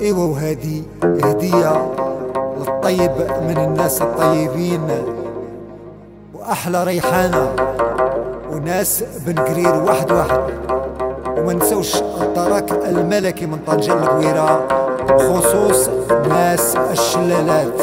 إيوه وهذه هدية للطيب من الناس الطيبين. وأحلى ريحانة وناس بن قرير واحد واحد. وما نسوش الدرك الملكي من طنجة القويرة بخصوص ناس الشلالات.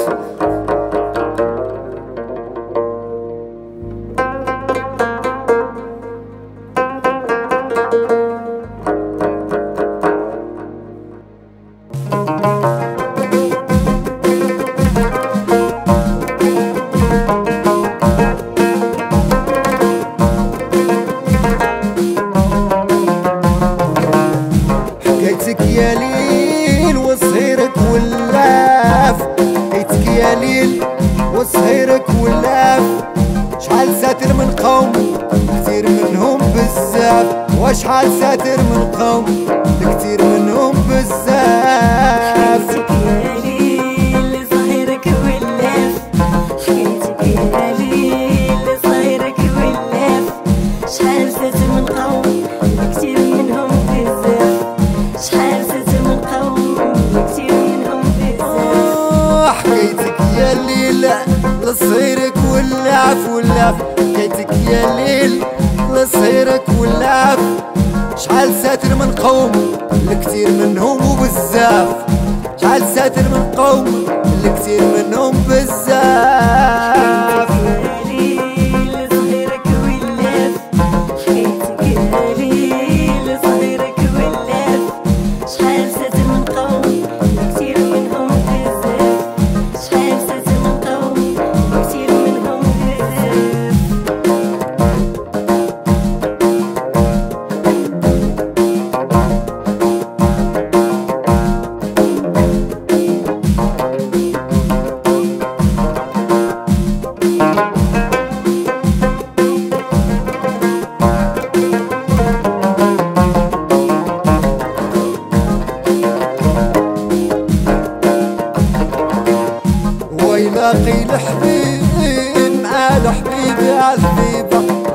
ولاف شحال ساتر من قوم كثير منهم بزاف. وشحال ساتر من قوم كثير منهم بزاف. شحال زاد من قوم كتير منهم بزاف. شحال زاد من قوم كتير منهم بزاف. حكايتك يا ولاف ولاف حكايتك يا ليل لصهيرك ولاف شحال ساتر من قوم الكثير منهم وبزاف.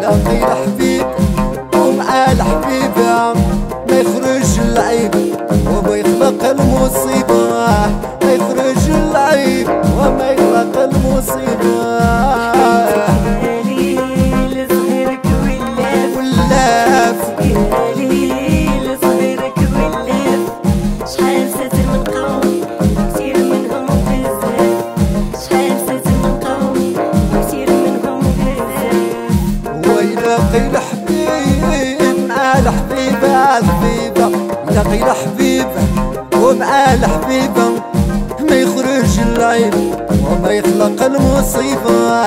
vida, vida. الحبيبة يلاقي الحبيب ومع الحبيبة ما يخرج العيب وما يخلق المصيبة.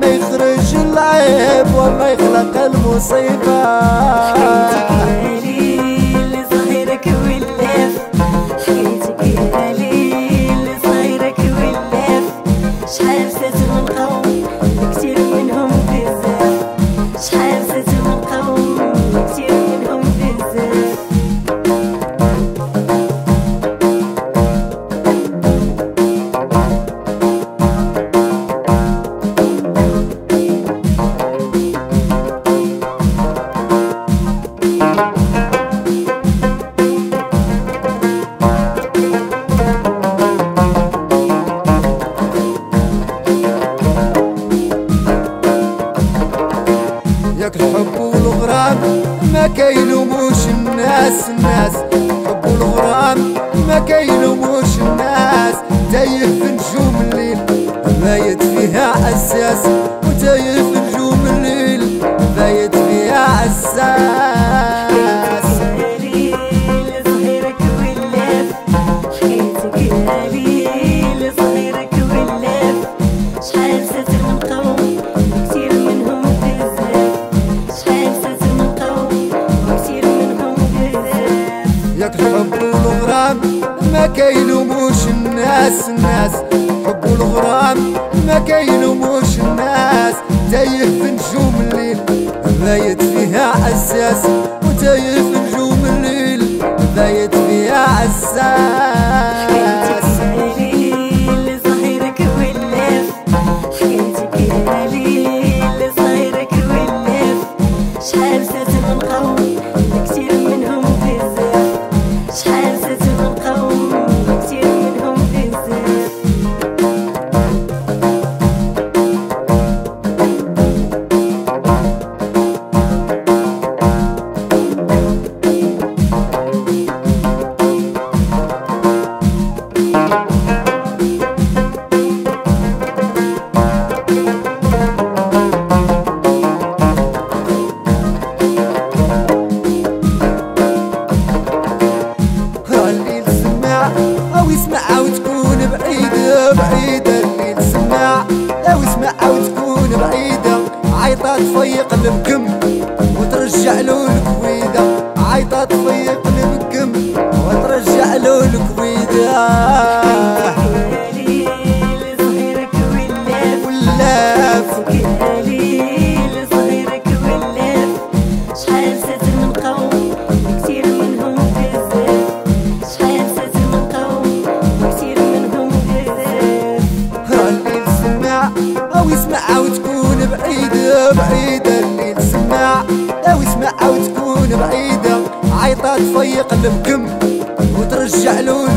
ما يخرج العيب وما يخلق المصيبة. الحب والغرام ما كيلوموش الناس الناس الحب والغرام ما كيلوموش الناس. تايه في نجوم الليل بايت فيها عساس الناس حب والغرام ما كيلوموش الناس. تايه في نجوم الليل بايت فيها عساس وتايه في نجوم الليل بايت فيها عساس البكم وترجع له